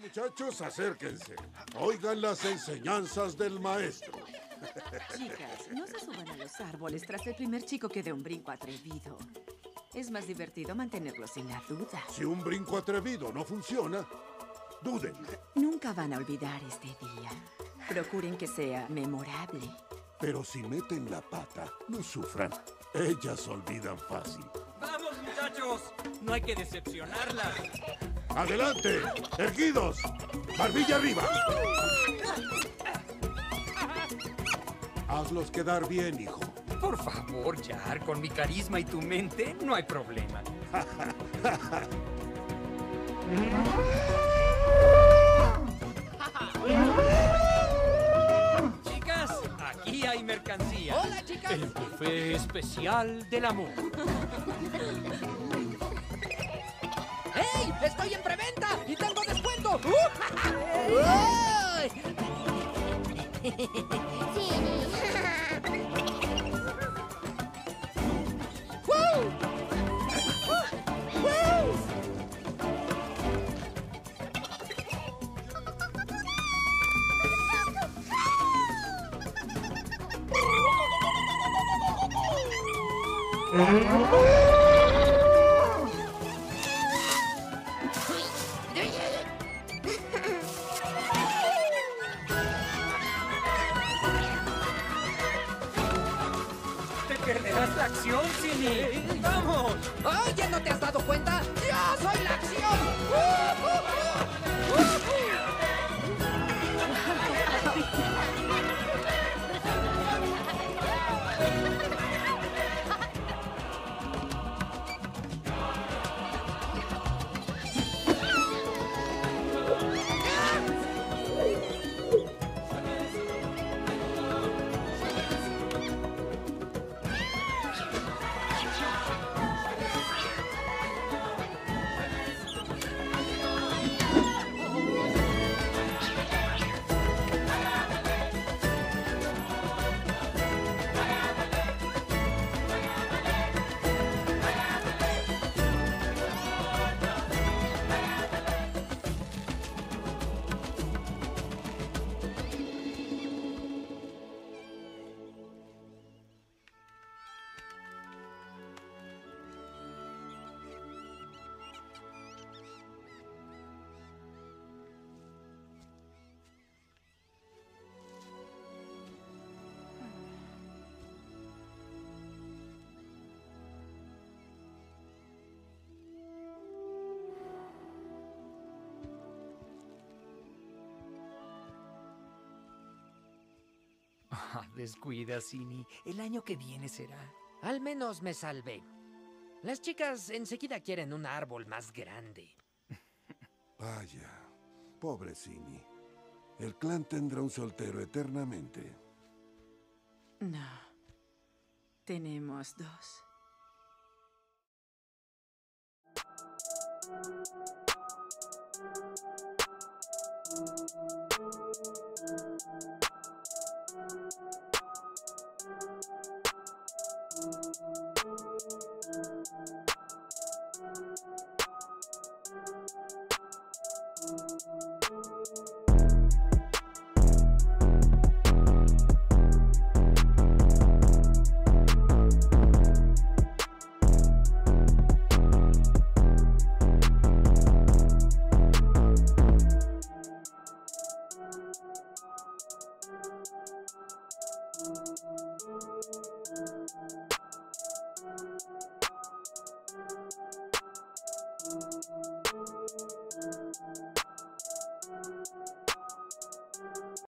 Muchachos, acérquense. Oigan las enseñanzas del maestro. Chicas, no se suban a los árboles tras el primer chico que dé un brinco atrevido. Es más divertido mantenerlos en la duda. Si un brinco atrevido no funciona, duden. Nunca van a olvidar este día. Procuren que sea memorable. Pero si meten la pata, no sufran. Ellas olvidan fácil. ¡Vamos, muchachos! No hay que decepcionarlas. ¡Adelante! ¡Erguidos! ¡Barbilla arriba! Hazlos quedar bien, hijo. Por favor, Jar, con mi carisma y tu mente no hay problema. Chicas, aquí hay mercancía. Hola, chicas. El buffet especial del amor. ¡Estoy en preventa! ¡Y tengo descuento! ¿Te perderás la acción, Cindy? ¡Vamos! ¡Oye, no te has dado cuenta! ¡Yo soy la Descuida, Cini. El año que viene será. Al menos me salvé. Las chicas enseguida quieren un árbol más grande. Vaya, pobre Cini. El clan tendrá un soltero eternamente. No. Tenemos dos.